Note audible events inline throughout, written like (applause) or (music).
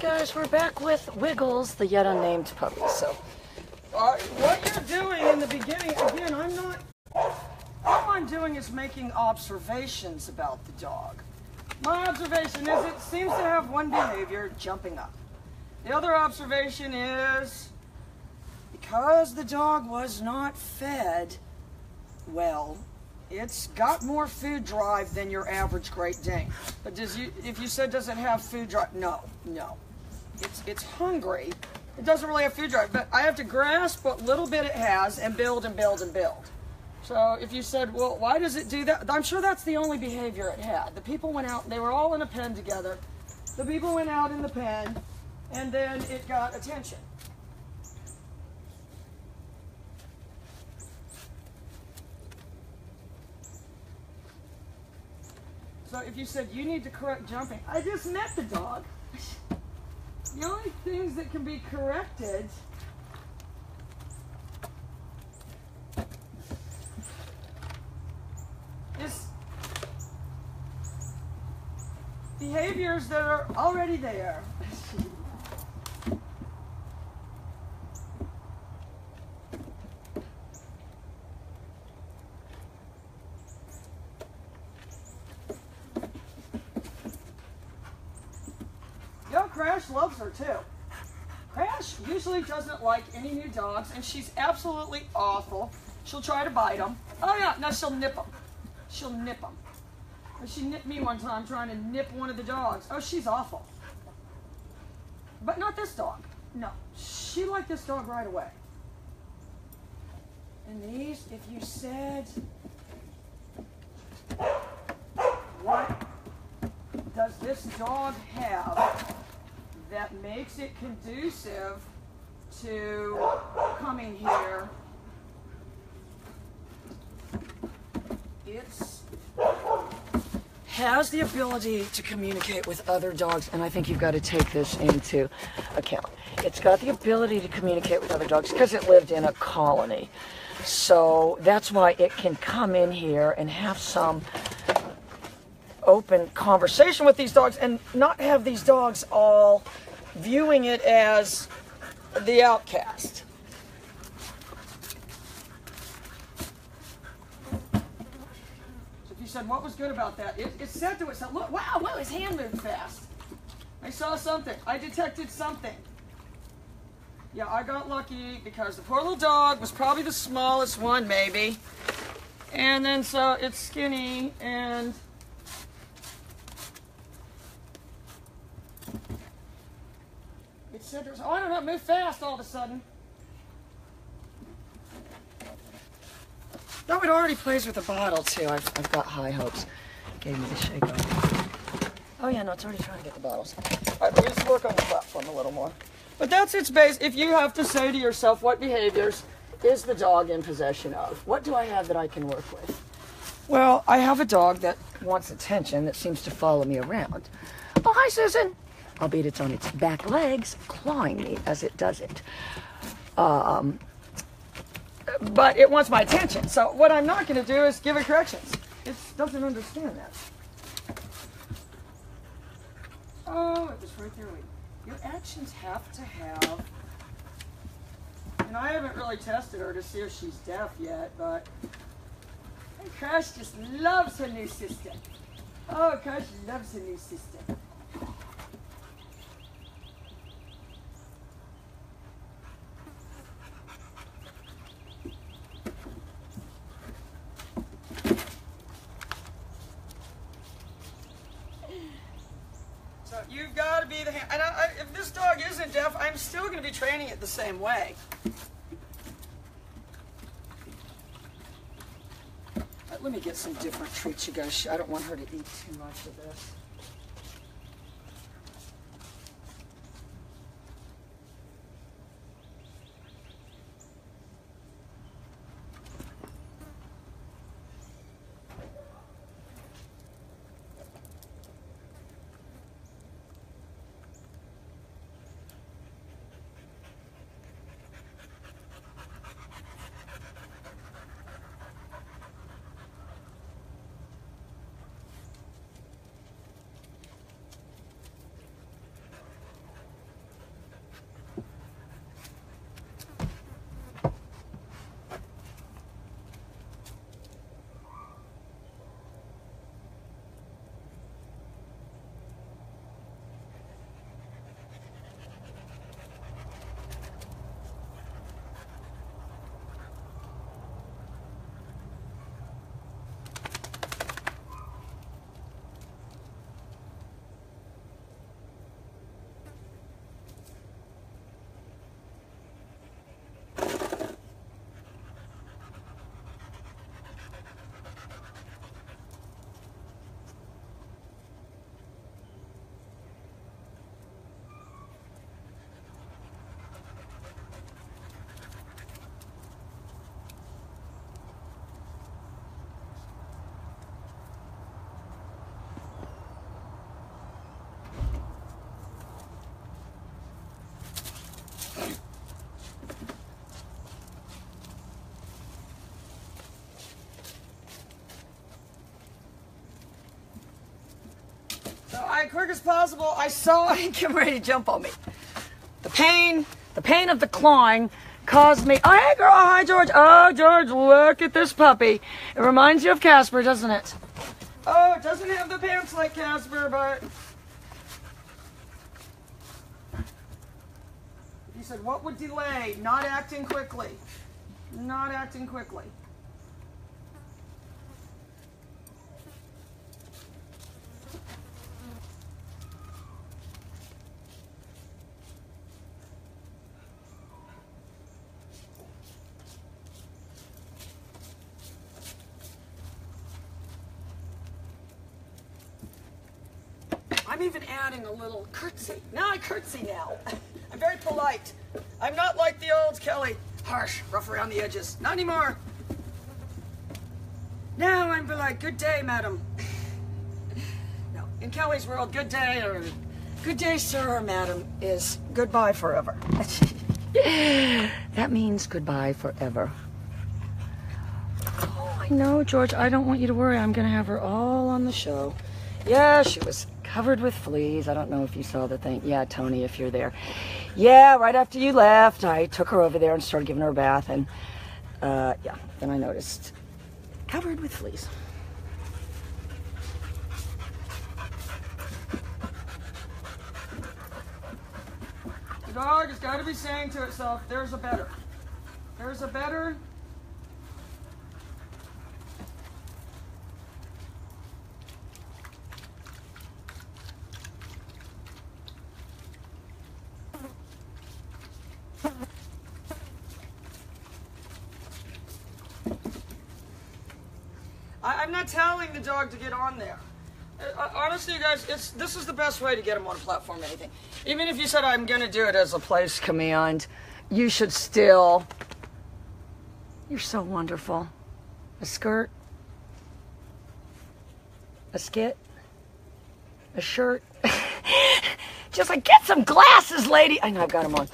guys, we're back with Wiggles, the yet unnamed puppy. So, Uh, what you're doing in the beginning, again, I'm not. All I'm doing is making observations about the dog. My observation is it seems to have one behavior jumping up. The other observation is because the dog was not fed well, it's got more food drive than your average Great Dane. But does you, if you said does it have food drive? No, no. It's it's hungry. It doesn't really have food drive, but I have to grasp what little bit it has and build and build and build. So if you said, well, why does it do that? I'm sure that's the only behavior it had. The people went out, they were all in a pen together. The people went out in the pen, and then it got attention. So if you said you need to correct jumping, I just met the dog. (laughs) The only things that can be corrected is behaviors that are already there. Yo, Crash loves her too. Usually doesn't like any new dogs, and she's absolutely awful. She'll try to bite them. Oh yeah, now she'll nip them. She'll nip them. She nipped me one time trying to nip one of the dogs. Oh, she's awful. But not this dog. No, she liked this dog right away. And these, if you said, what does this dog have that makes it conducive to coming here? It's has the ability to communicate with other dogs, and I think you've got to take this into account. It's got the ability to communicate with other dogs because it lived in a colony. So that's why it can come in here and have some open conversation with these dogs and not have these dogs all viewing it as the outcast. You said what was good about that, it, it said to itself, look, wow, wow, his hand moved fast. I saw something. I detected something. Yeah, I got lucky because the poor little dog was probably the smallest one, maybe. And then so it's skinny and oh I don't know, Move fast all of a sudden. No, it already plays with the bottle too. I've, I've got high hopes. Gave me the shake off. Oh yeah, no, it's already trying to get the bottles. All right, let's work on the platform a little more. But that's its base. If you have to say to yourself, what behaviors is the dog in possession of? What do I have that I can work with? Well, I have a dog that wants attention that seems to follow me around. Oh, hi, Susan. Albeit it's on its back legs, clawing me as it does it. Um, But it wants my attention. So what I'm not going to do is give it corrections. It doesn't understand that. Oh, it was right there. Your actions have to have. And I haven't really tested her to see if she's deaf yet, but. Crash just loves her new sister. Oh, Crash loves her new sister. So you've got to be the hand. And I, I, if this dog isn't deaf, I'm still going to be training it the same way. Let me get some different treats, you guys. I don't want her to eat too much of this. I quick as possible. I saw (laughs) him get ready to jump on me. The pain, the pain of the clawing caused me. Oh, hey, girl. Hi, George. Oh, George, look at this puppy. It reminds you of Casper, doesn't it? Oh, it doesn't have the pants like Casper, but. He said, What would delay? Not acting quickly. Not acting quickly. I'm even adding a little curtsy. Now I curtsy now. (laughs) I'm very polite. I'm not like the old Kelly. Harsh, rough around the edges. Not anymore. Now I'm polite. good day, madam. (laughs) no, in Kelly's world, good day or good day, sir or madam is goodbye forever. (laughs) that means goodbye forever. Oh, I know, George. I don't want you to worry. I'm going to have her all on the show. Yeah, she was covered with fleas. I don't know if you saw the thing. Yeah, Tony, if you're there. Yeah, right after you left, I took her over there and started giving her a bath. And uh, yeah, then I noticed covered with fleas. The dog has got to be saying to itself, there's a better. There's a better. I, am not telling the dog to get on there. Uh, honestly, you guys, it's this is the best way to get him on a platform. Anything, even if you said I'm going to do it as a place command, you should still. You're so wonderful. A skirt, a skit, a shirt. (laughs) Just like get some glasses, lady. I know I've got them on.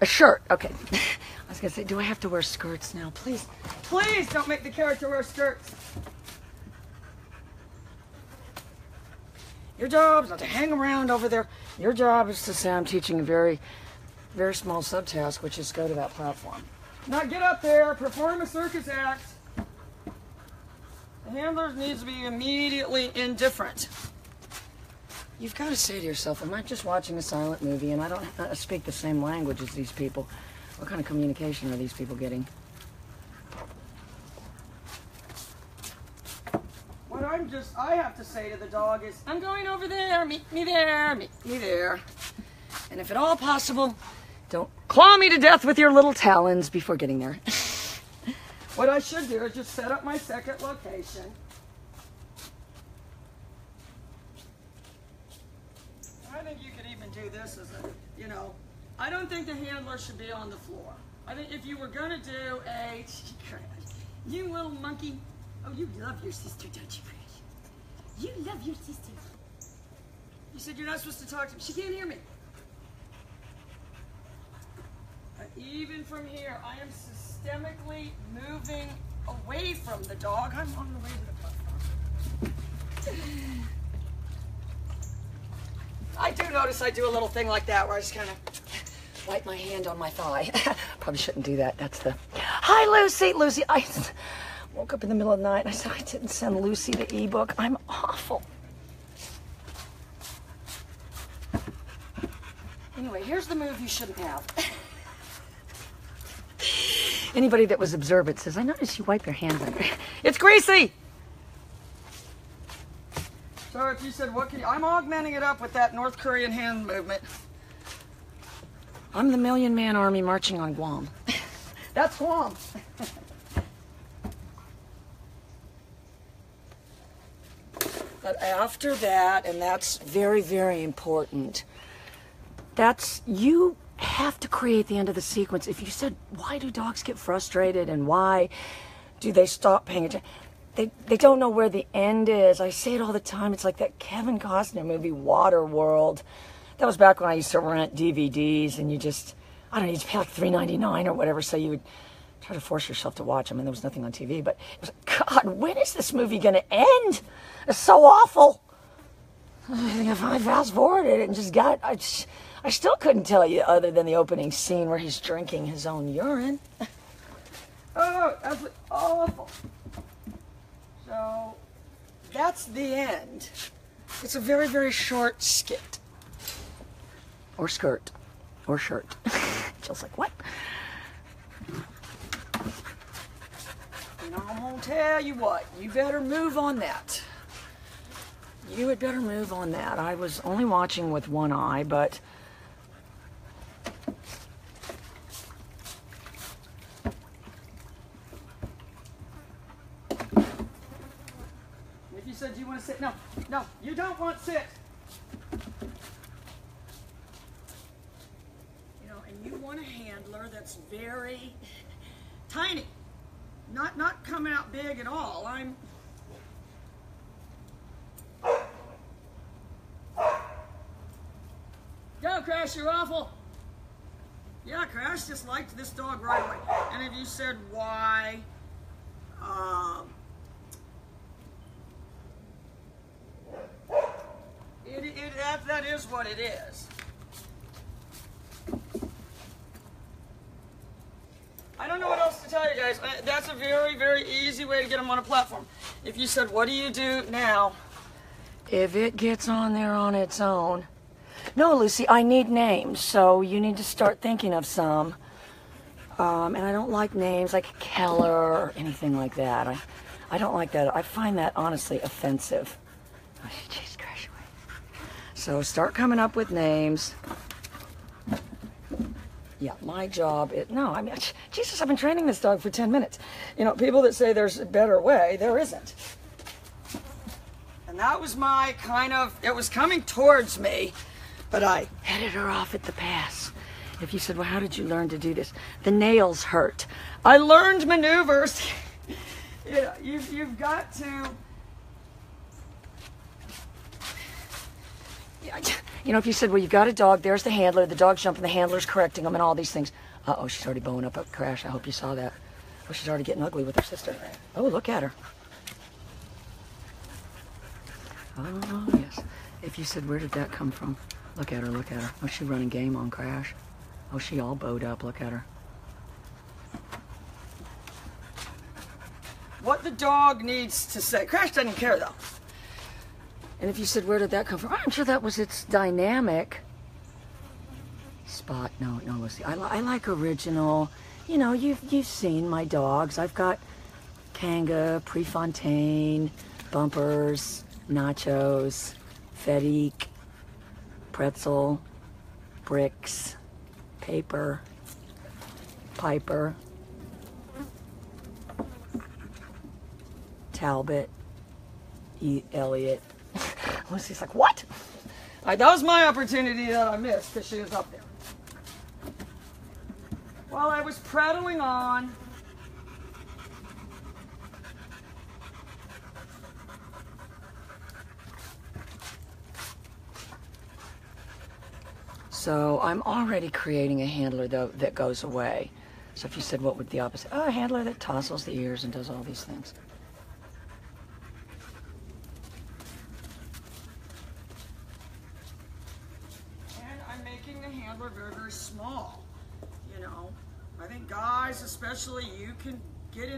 A shirt. Okay. (laughs) I was gonna say, do I have to wear skirts now? Please, please don't make the character wear skirts. Your job is not to hang around over there. Your job is to say I'm teaching a very, very small subtask, which is go to that platform. Now get up there, perform a circus act. The handlers needs to be immediately indifferent. You've got to say to yourself, am I just watching a silent movie and I don't speak the same language as these people? What kind of communication are these people getting? I'm just, I have to say to the dog is, I'm going over there, meet me there, meet me there. And if at all possible, don't claw me to death with your little talons before getting there. (laughs) what I should do is just set up my second location. I think you could even do this as a, you know, I don't think the handler should be on the floor. I think if you were going to do a, (laughs) you little monkey, oh, you love your sister, don't you? You love your sister. You said you're not supposed to talk to me. She can't hear me. Uh, even from here, I am systemically moving away from the dog. I'm on the way to the platform. I do notice I do a little thing like that where I just kind of wipe my hand on my thigh. (laughs) Probably shouldn't do that. That's the. Hi, Lucy. Lucy, I woke up in the middle of the night and I said I didn't send Lucy the ebook. I'm awful. Anyway, here's the move you shouldn't have. Anybody that was observant says, I noticed you wipe your hands it. It's greasy! So if you said, what can you, I'm augmenting it up with that North Korean hand movement. I'm the Million Man Army marching on Guam. That's Guam. (laughs) but after that, and that's very, very important, that's you have to create the end of the sequence. If you said, why do dogs get frustrated and why do they stop paying attention? They, they don't know where the end is. I say it all the time. It's like that Kevin Costner movie, Waterworld that was back when I used to rent DVDs and you just, I don't know, you just pay like $3.99 or whatever, so you would try to force yourself to watch them, and there was nothing on TV. But it was, God, when is this movie going to end? It's so awful. I think if I fast forwarded it and just got, I, just- I still couldn't tell you other than the opening scene where he's drinking his own urine. (laughs) Oh, that's awful. So, that's the end. It's a very, very short skit. Or skirt. Or shirt. (laughs) Jill's like, what? You know, I'm gonna tell you what, you better move on that. You had better move on that. I was only watching with one eye, but If you said you want to sit, no, no, you don't want to sit. You know, and you want a handler that's very tiny, not not coming out big at all. I'm. Go, Crash, you're awful. Yeah, Crash just liked this dog right away. And if you said why, um, It, it, that, that is what it is. I don't know what else to tell you guys. That's a very, very easy way to get them on a platform. If you said, what do you do now? if it gets on there on its own. No, Lucy, I need names, so you need to start thinking of some. Um, and I don't like names like Keller or anything like that. I, I don't like that. I find that honestly offensive. Oh. So start coming up with names. Yeah, my job is no. I mean, (laughs) Jesus, I've been training this dog for ten minutes. You know, people that say there's a better way, there isn't. And that was my kind of, it was coming towards me, but I headed her off at the pass. If you said, Well, how did you learn to do this? The nails hurt. I learned maneuvers. (laughs) you know, you've, you've got to. Yeah, You know, if you said, Well, you've got a dog, there's the handler, the dog's jumping, the handler's correcting him, and all these things. Uh oh, she's already bowing up a crash. I hope you saw that. Oh, she's already getting ugly with her sister. Oh, look at her. Oh, yes. If you said, Where did that come from? Look at her, look at her. Oh, she running game on crash. Oh, she all bowed up. Look at her. What the dog needs to say. Crash doesn't care though. And if you said, where did that come from? Oh, I'm sure that was its dynamic spot. No, no, Lucy. I, li- I like original. You know, you've, you've seen my dogs. I've got Kanga, Prefontaine, Bumpers, Nachos, Fedique, Pretzel, Bricks, Paper, Piper, Talbot, E. Elliot. (laughs) Lucy's like, what? Right, that was my opportunity that I missed because she was up there. While I was prattling on, So I'm already creating a handler though that goes away. So if you said what would the opposite? Oh, a handler that tousles the ears and does all these things. and I'm making the handler very, very small. You know, I think guys, especially, you can get in trouble with your training. Told you. Gosh, she's mad now. Oh, she all bowed up too. Look at her.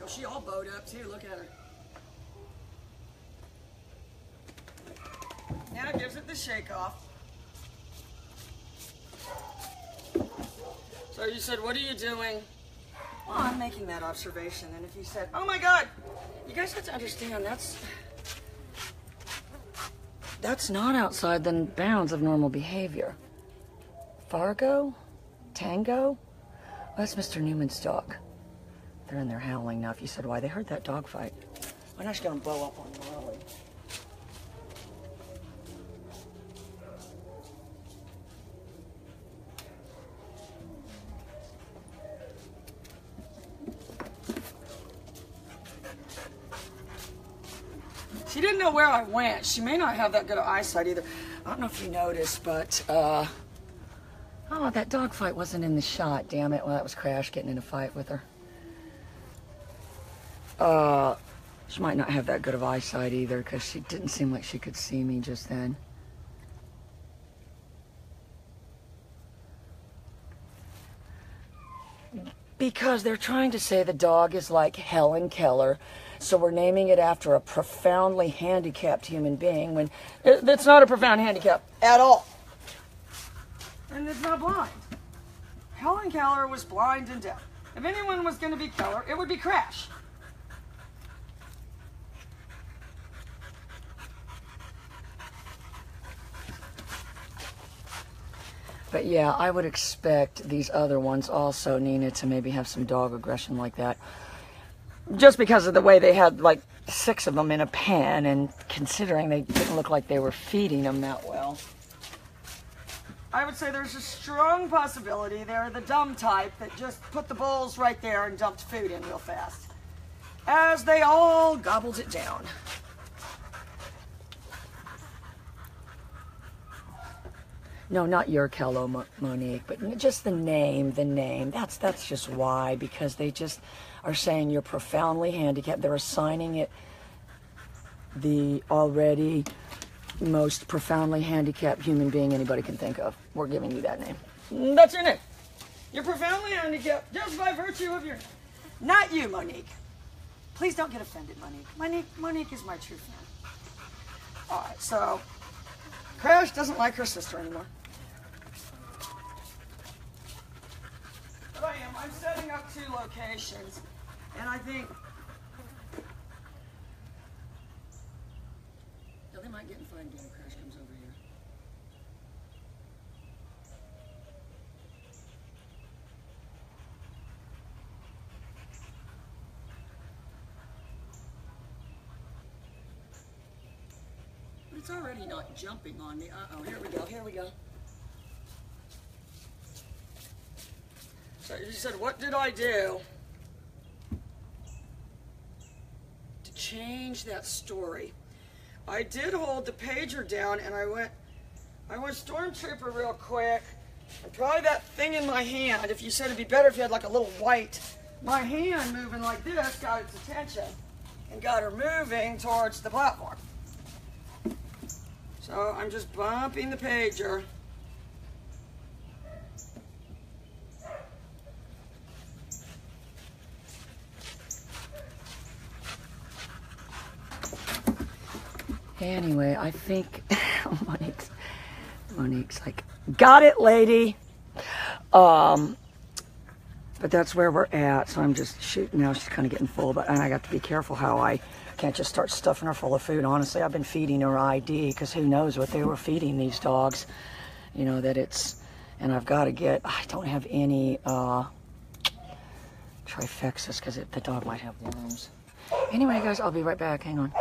Now. She all bowed up too, look at her. Yeah, it gives it the shake off. So you said, what are you doing? Well, I'm making that observation. And if you said, oh my God, You guys have to understand that's that's not outside the bounds of normal behavior. Fargo, Tango, oh, that's Mr. Newman's dog. They're in there howling now. If you said why, they heard that dog fight. I'm not going to blow up on Molly. She didn't know where I went. She may not have that good of eyesight either. I don't know if you noticed, but uh, Oh, that dog fight wasn't in the shot. Damn it. Well, that was Crash getting in a fight with her. Uh, she might not have that good of eyesight either because she didn't seem like she could see me just then. Because they're trying to say the dog is like Helen Keller, so we're naming it after a profoundly handicapped human being when it's not a profound handicap at all. and it's not blind. Helen Keller was blind and deaf. If anyone was going to be Keller, it would be Crash. But yeah, I would expect these other ones also, Nina, to maybe have some dog aggression like that. Just because of the way they had like six of them in a pen, and considering they didn't look like they were feeding them that well. I would say there's a strong possibility they're the dumb type that just put the bowls right there and dumped food in real fast. As they all gobbled it down. No, not your Kello, Mo- Monique, but just the name, the name. That's that's just why because they just are saying you're profoundly handicapped. They're assigning it the already most profoundly handicapped human being anybody can think of. We're giving you that name. That's your name. You're profoundly handicapped just by virtue of your. Not you, Monique. Please don't get offended, Monique. Monique, Monique is my true friend. All right, so Crash doesn't like her sister anymore. I am. I'm setting up two locations, and I think No, they might get in fine again. Crash comes over here. But it's already not jumping on me. Uh oh, here we go, here we go. So you said, what did I do to change that story? I did hold the pager down and I went, I went stormtrooper real quick. And probably that thing in my hand, if you said it'd be better if you had like a little white, my hand moving like this got its attention and got her moving towards the platform. So I'm just bumping the pager. Anyway, I think (laughs) Monique's Monique's like, got it, lady. Um, but that's where we're at. So I'm just now. She's kind of getting full, but and I got to be careful how I can't just start stuffing her full of food. Honestly, I've been feeding her ID because who knows what they were feeding these dogs. You know that it's, and I've got to get. I don't have any uh, because the dog might have worms. Anyway, guys, I'll be right back. Hang on.